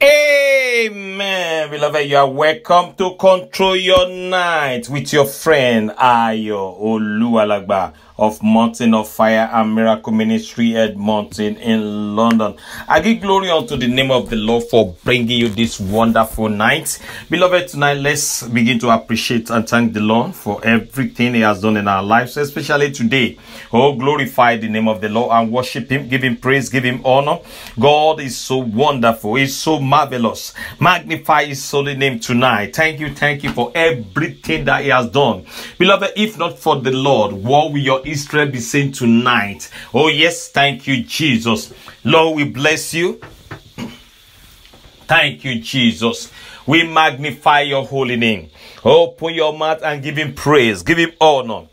Amen. Beloved, you are welcome to control your night with your friend Ayo Oluwalagba of Mountain of Fire and Miracle Ministry at Edmonton in London. I give glory unto the name of the Lord for bringing you this wonderful night. Beloved, tonight let's begin to appreciate and thank the Lord for everything He has done in our lives, especially today. Oh, glorify the name of the Lord and worship Him, give Him praise, give Him honor. God is so wonderful, He's so marvelous. Magnify His holy name tonight. Thank you, thank you for everything that He has done. Beloved, if not for the Lord, what will your Israel be saying tonight? Oh, yes, thank you, Jesus. Lord, we bless you. Thank you, Jesus. We magnify your holy name. Open your mouth and give him praise, give him honor.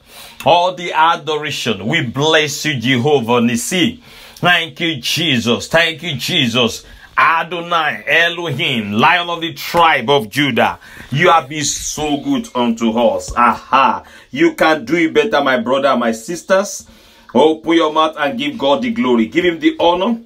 All the adoration. We bless you, Jehovah Nisi. Thank you, Jesus. Thank you, Jesus. Adonai, Elohim, Lion of the tribe of Judah. You have been so good unto us. Aha. You can do it better, my brother my sisters. Open your mouth and give God the glory. Give him the honor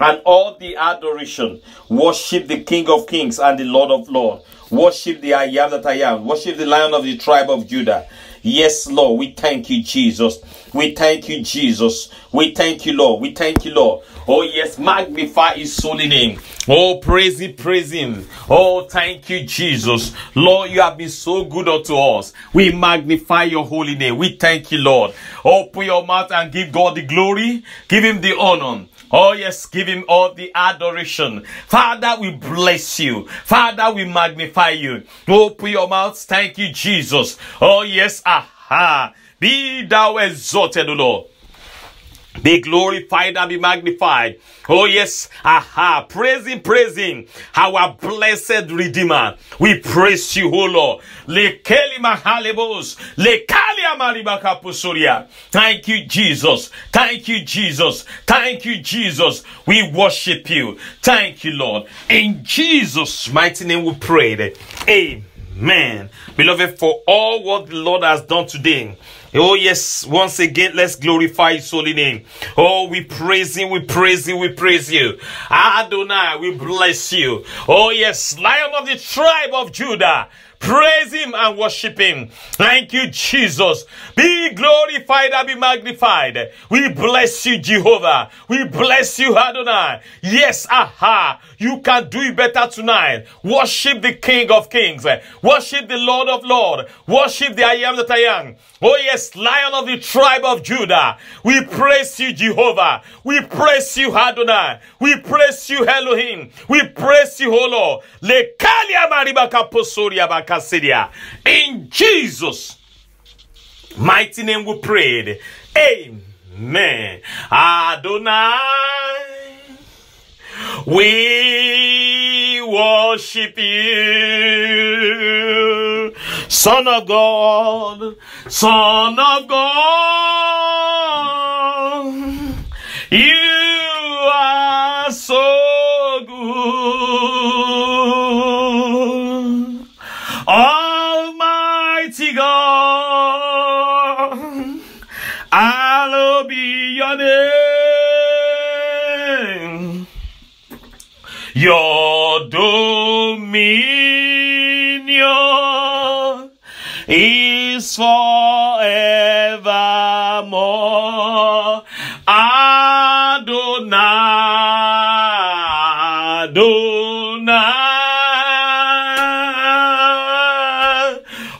and all the adoration. Worship the King of Kings and the Lord of Lords. Worship the I am that I am. Worship the Lion of the tribe of Judah. Yes, Lord, we thank you, Jesus. We thank you, Jesus. We thank you, Lord. We thank you, Lord. Oh, yes, magnify his holy name. Oh, praise him, praise him. Oh, thank you, Jesus. Lord, you have been so good unto us. We magnify your holy name. We thank you, Lord. Open your mouth and give God the glory. Give him the honor. Oh, yes, give him all the adoration. Father, we bless you. Father, we magnify you. Open your mouth. Thank you, Jesus. Oh, yes, aha. Be thou exalted, O Lord. Be glorified and be magnified. Oh, yes. Aha. Praise praising. Our blessed Redeemer. We praise you, O Lord. Thank you, Jesus. Thank you, Jesus. Thank you, Jesus. We worship you. Thank you, Lord. In Jesus' mighty name we pray. Amen. Man, beloved, for all what the Lord has done today, Oh, yes, once again, let's glorify His holy name. Oh, we praise Him, we praise Him, we praise you. Adonai, we bless you. Oh, yes, Lion of the tribe of Judah. Praise him and worship him. Thank you, Jesus. Be glorified and be magnified. We bless you, Jehovah. We bless you, Adonai. Yes, aha. You can do it better tonight. Worship the King of Kings. Worship the Lord of Lords. Worship the I am that I am. Oh, yes, Lion of the tribe of Judah. We praise you, Jehovah. We praise you, Adonai. We praise you, Elohim. We praise you, O Lord. In Jesus' mighty name we prayed. Amen. Adonai. We worship you, Son of God, Son of God. You is forevermore. Adonai, Adonai,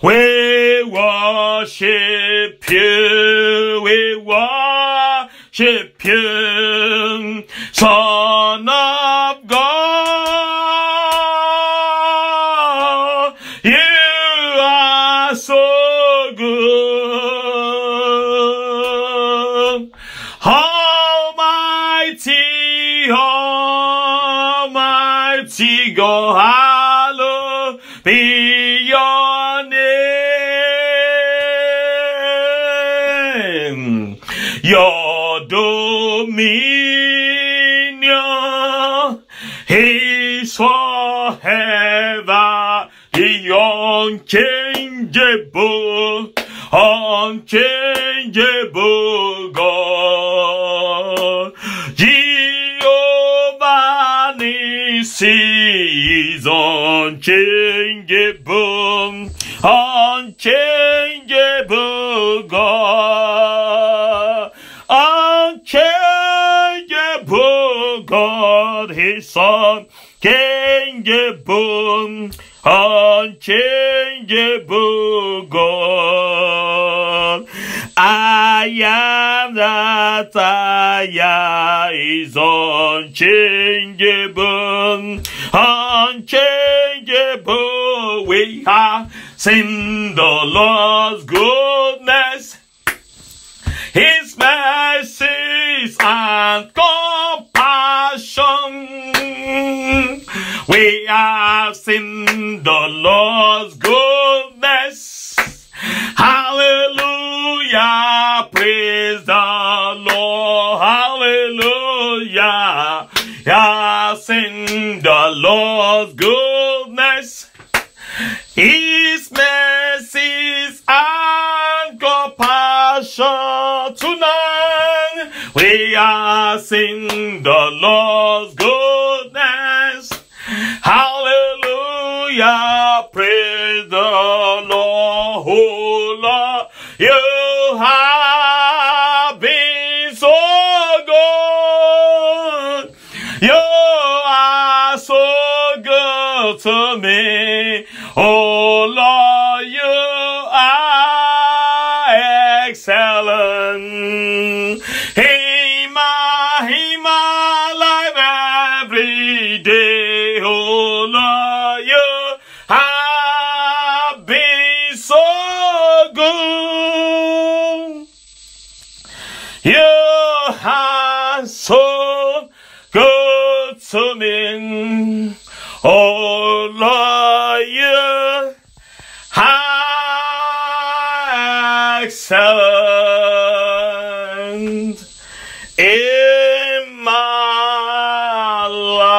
we worship you, we worship you, Son of Your dominion is forever. Unchangeable, unchangeable God. Jehovah is unchangeable, God, His unchangeable, God. I am that I am is unchangeable, unchangeable. We have seen the Lord's goodness. His mercies and We have seen the Lord's goodness. Hallelujah. Praise the Lord. Hallelujah. Yeah, sing the Lord's goodness. His mercies and compassion tonight. We are sing the Lord's goodness. To me. Oh Lord, are in my life.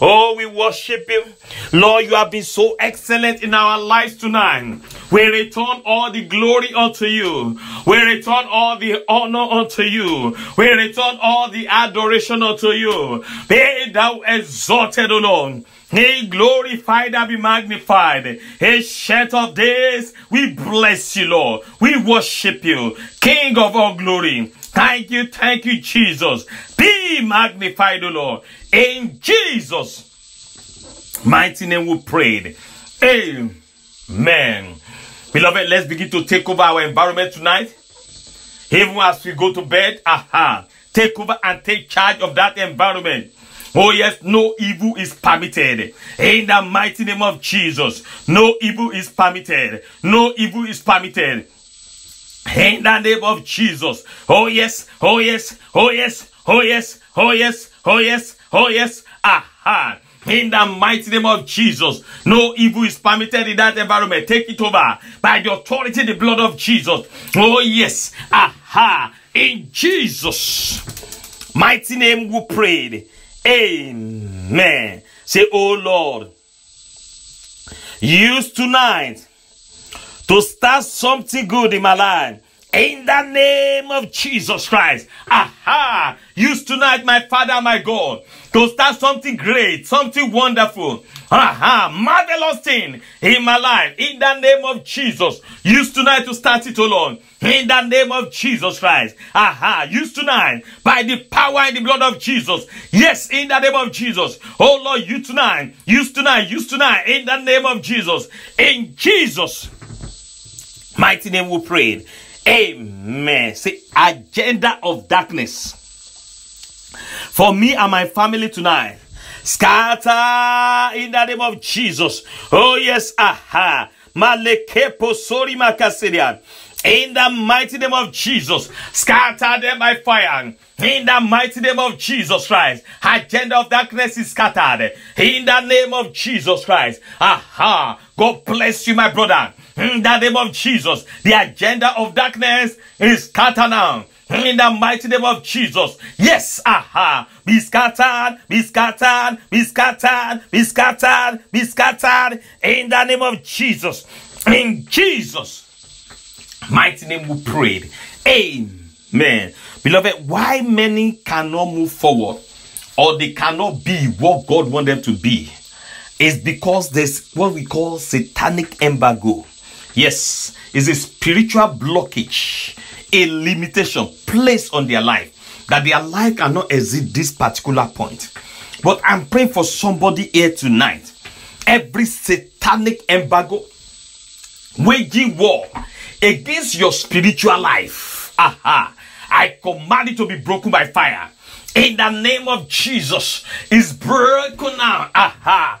Oh, we worship you. Lord, you have been so excellent in our lives tonight. We return all the glory unto you. We return all the honor unto you. We return all the adoration unto you. Be thou exalted, Lord. Hey, glorified and be magnified. Ancient of days, we bless you, Lord. We worship you, King of all glory. Thank you, thank you, Jesus. Be magnified, O Lord. In Jesus' mighty name we prayed. Amen. Beloved, let's begin to take over our environment tonight. Even as we go to bed, aha, take over and take charge of that environment. Oh yes, no evil is permitted. In the mighty name of Jesus, no evil is permitted. No evil is permitted. In the name of Jesus. Oh yes, oh yes, oh yes, oh yes, oh yes, oh yes, oh yes. Aha. In the mighty name of Jesus, no evil is permitted in that environment. Take it over by the authority, the blood of Jesus. Oh yes, aha. In Jesus' mighty name we prayed. Amen. Say, oh Lord, use tonight to start something good in my life. In the name of Jesus Christ. Aha! Use tonight, my Father, my God, to start something great, something wonderful. Aha! Marvelous thing in my life. In the name of Jesus. Use tonight to start it alone. In the name of Jesus Christ. Aha! Use tonight by the power and the blood of Jesus. Yes, in the name of Jesus. Oh Lord, you tonight. Use tonight. Use tonight. In the name of Jesus. In Jesus' mighty name we prayed. Amen. Say, agenda of darkness for me and my family tonight. Scatter in the name of Jesus. Oh, yes. Aha. Malekepo sori makasiria. In the mighty name of Jesus, scatter them by fire. In the mighty name of Jesus Christ, agenda of darkness is scattered. In the name of Jesus Christ. Aha. God bless you, my brother. In the name of Jesus, the agenda of darkness is scattered now. In the mighty name of Jesus. Yes, aha. Be scattered, be scattered, be scattered, be scattered, be scattered. In the name of Jesus. In Jesus' mighty name we prayed. Amen. Beloved, why many cannot move forward or they cannot be what God wants them to be is because there's what we call satanic embargo. Yes, it's a spiritual blockage, a limitation placed on their life that their life cannot exceed this particular point. But I'm praying for somebody here tonight. Every satanic embargo waging war against your spiritual life. Aha. I command it to be broken by fire. In the name of Jesus, is broken now. Aha.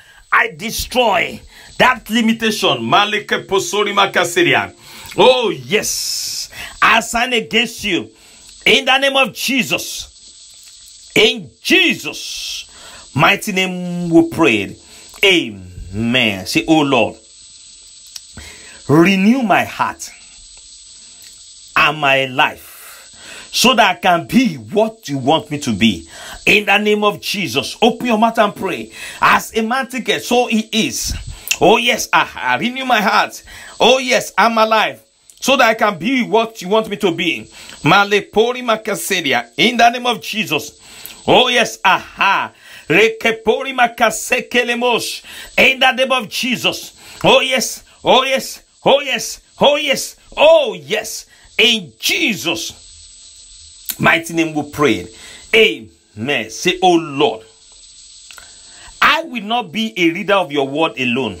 I destroy that limitation. Malike posori makasiria. Oh, yes. I sign against you in the name of Jesus. In Jesus' mighty name we prayed. Amen. Say, Oh Lord, renew my heart and my life so that I can be what you want me to be. In the name of Jesus, open your mouth and pray. As a man thinketh, so he is. Oh, yes, I, I renew my heart. Oh, yes, I'm alive. So that I can be what you want me to be. Makasedia. In the name of Jesus. Oh, yes, aha. Rekepori makasekelemos. In the name of Jesus. Oh, yes, oh, yes, oh, yes, oh, yes, oh, yes. In Jesus' mighty name we pray. Amen. Say, Oh Lord, I will not be a reader of your word alone,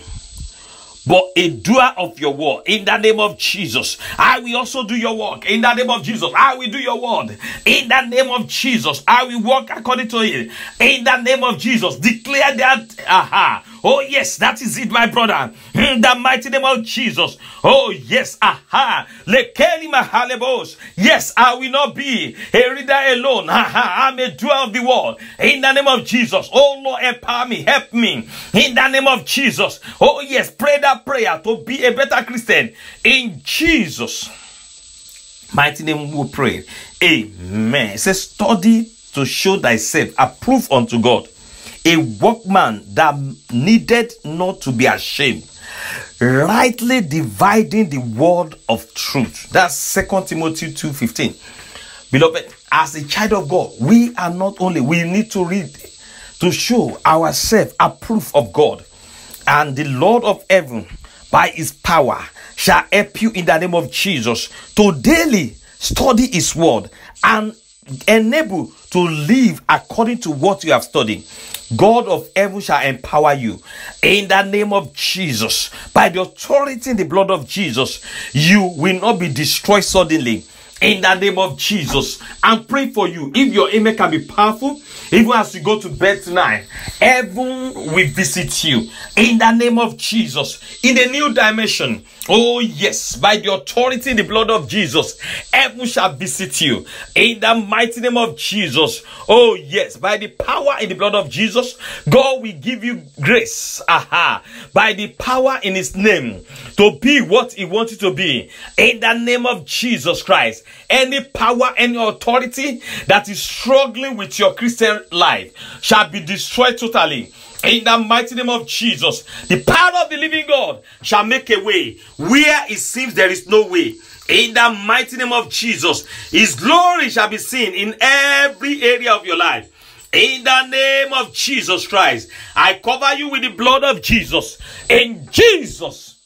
but a doer of your word. In the name of Jesus, I will also do your work. In the name of Jesus, I will do your word. In the name of Jesus, I will walk according to it. In the name of Jesus, declare that. Aha. Oh, yes, that is it, my brother. In the mighty name of Jesus. Oh, yes, aha. Lekeli mahalebos. Yes, I will not be a reader alone. Aha. I'm a doer of the word. In the name of Jesus. Oh, Lord, empower me. Help me. In the name of Jesus. Oh, yes, pray that prayer to be a better Christian. In Jesus' mighty name we pray. Amen. It says, study to show thyself approved unto God a workman that needed not to be ashamed rightly dividing the word of truth. That's second timothy 2.15 beloved as a child of god we are not only we need to read to show ourselves approved of god. And the lord of heaven by his power shall help you in the name of jesus to daily study his word and enable to live according to what you have studied. God of heaven shall empower you in the name of Jesus. By the authority in the blood of Jesus, you will not be destroyed suddenly. In the name of Jesus, I'm praying for you. If your amen can be powerful, even as you go to bed tonight, heaven will visit you. In the name of Jesus, in a new dimension. Oh, yes, by the authority in the blood of Jesus, heaven shall visit you. In the mighty name of Jesus. Oh, yes, by the power in the blood of Jesus, God will give you grace. Aha. By the power in His name to be what He wants you to be. In the name of Jesus Christ. Any power, any authority that is struggling with your Christian life shall be destroyed totally. In the mighty name of Jesus, the power of the living God shall make a way where it seems there is no way. In the mighty name of Jesus, His glory shall be seen in every area of your life. In the name of Jesus Christ, I cover you with the blood of Jesus. In Jesus'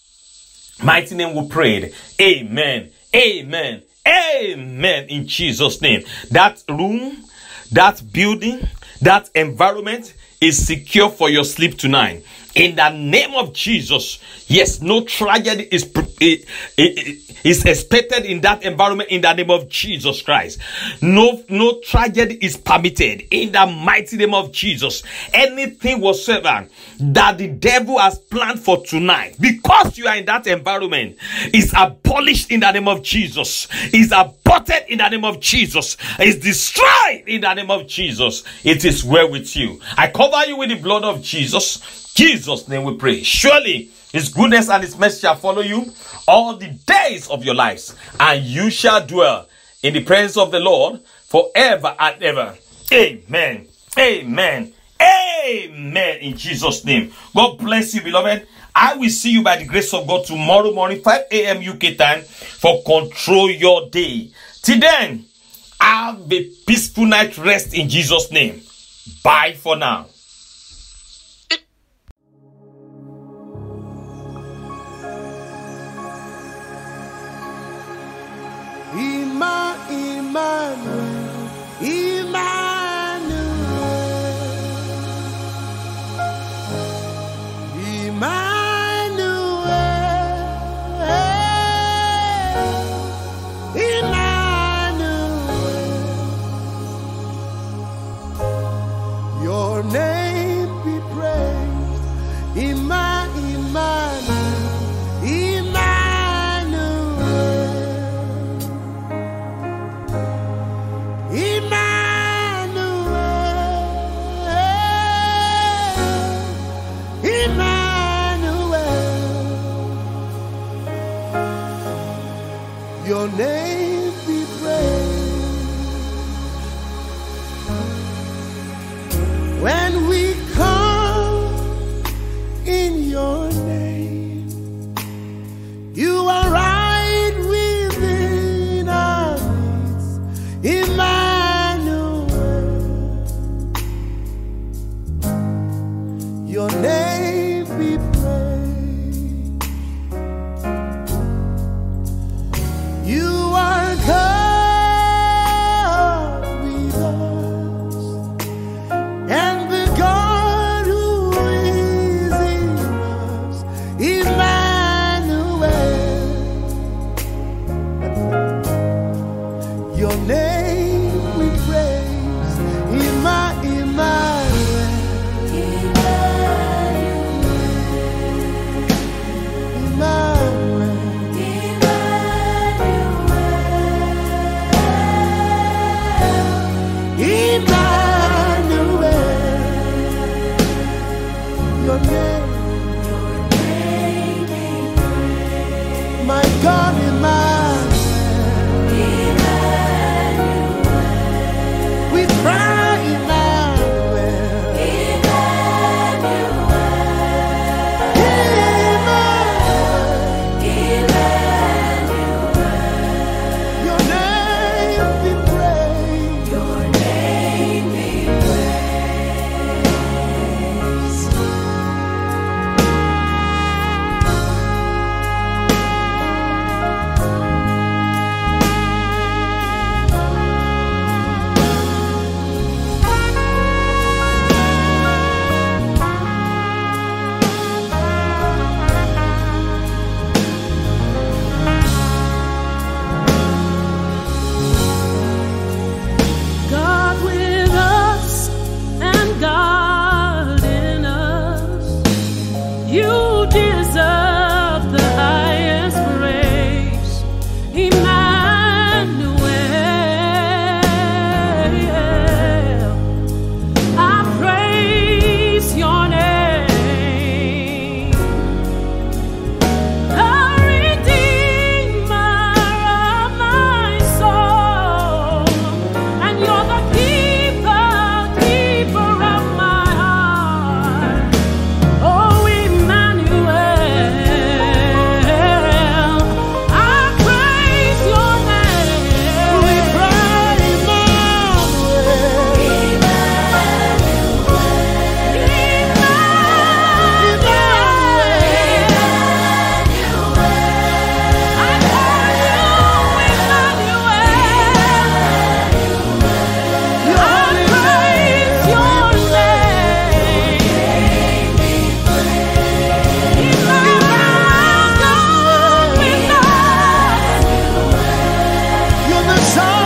mighty name we prayed. Amen. Amen. Amen. In Jesus' name. That room, that building, that environment is secure for your sleep tonight. In the name of Jesus, yes, no tragedy is is expected in that environment. In the name of Jesus Christ, no no tragedy is permitted. In the mighty name of Jesus, anything whatsoever that the devil has planned for tonight, because you are in that environment, is abolished in the name of Jesus. Is aborted in the name of Jesus. Is destroyed in the name of Jesus. It is well with you. I cover you with the blood of Jesus. Jesus' name we pray. Surely his goodness and his mercy shall follow you all the days of your lives, and you shall dwell in the presence of the Lord forever and ever. Amen. Amen. Amen. In Jesus' name. God bless you, beloved. I will see you by the grace of God tomorrow morning, 5 a.m. UK time, for control your day. Till then, have a peaceful night rest in Jesus' name. Bye for now. Emmanuel, Emmanuel, Emmanuel, Emmanuel. Your name be praised, Emmanuel, song.